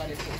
estar esto.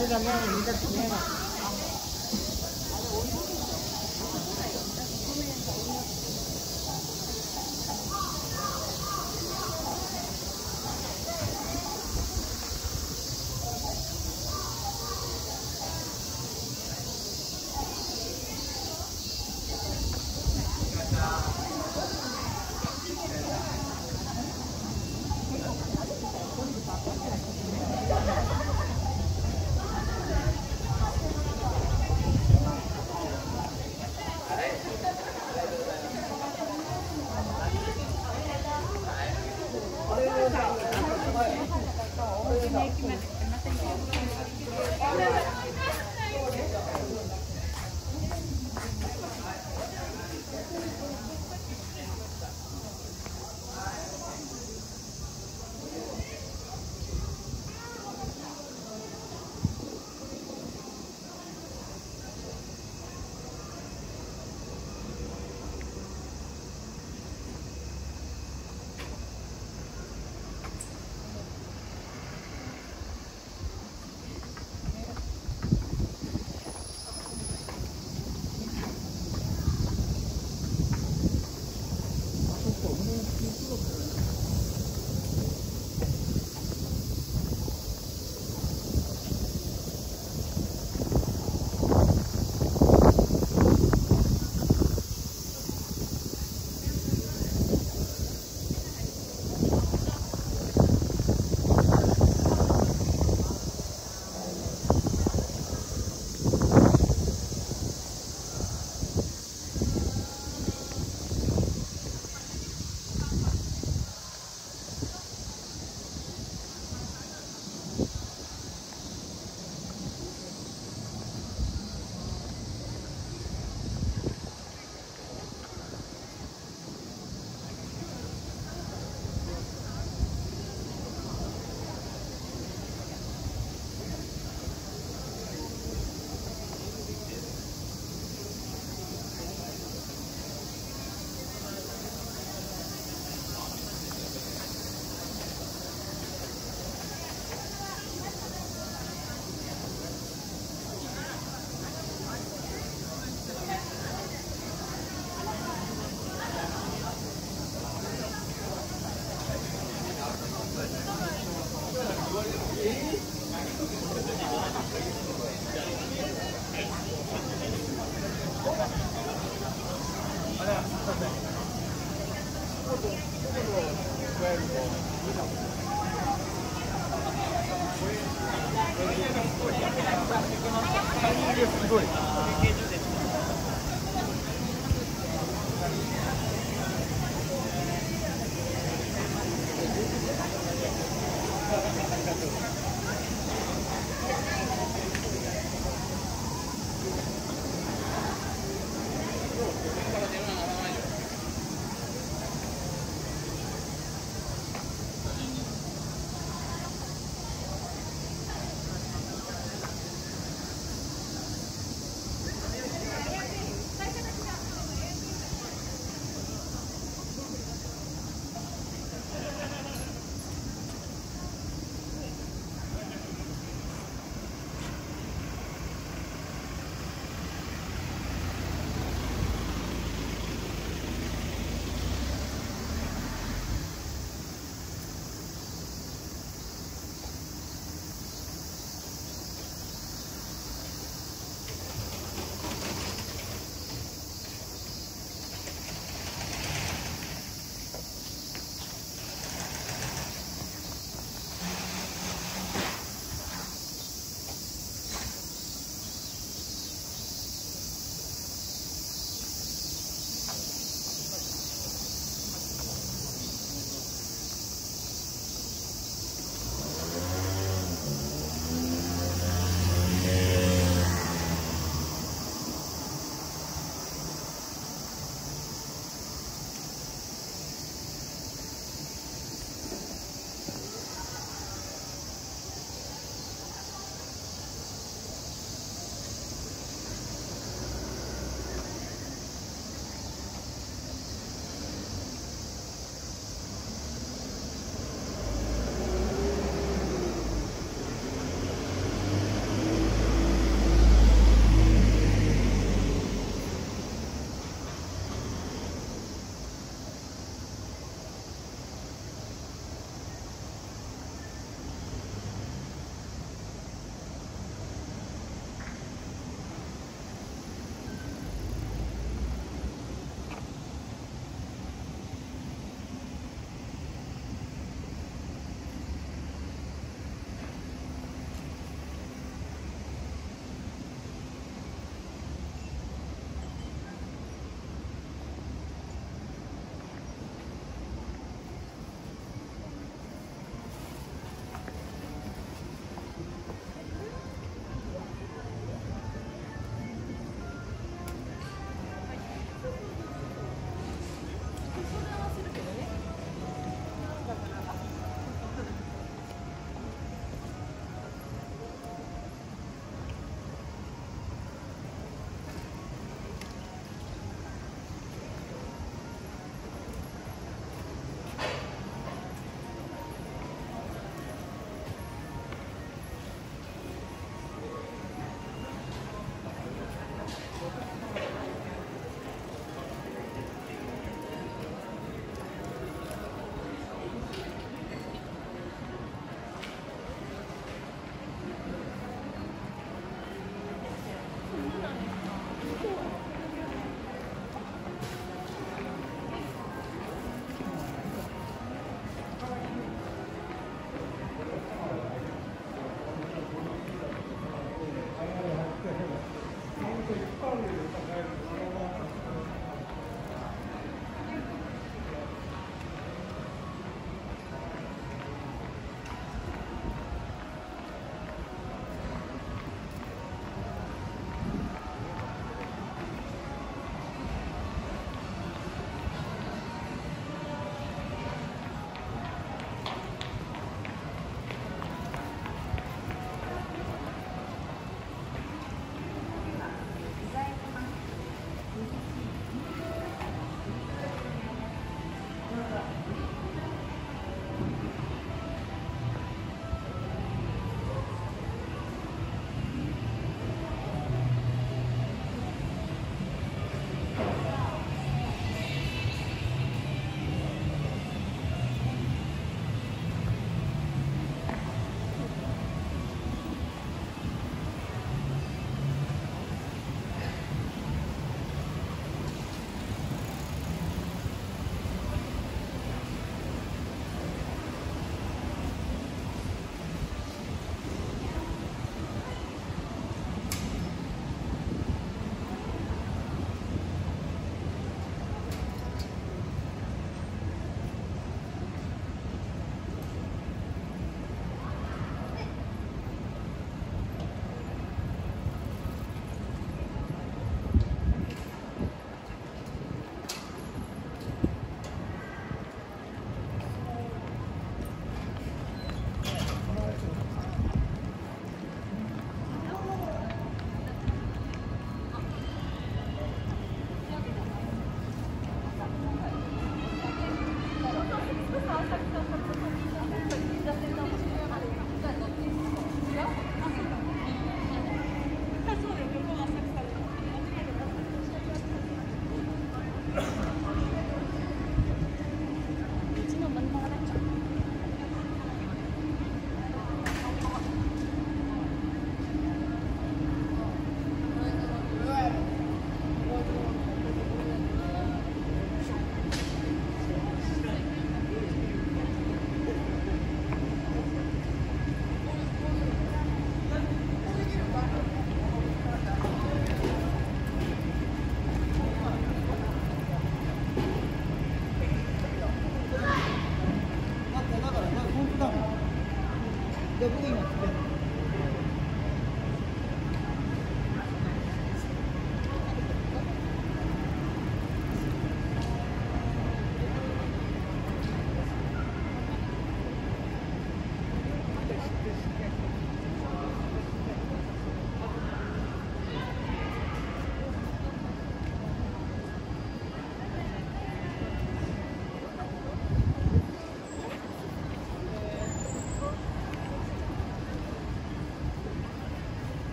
这个面有一个。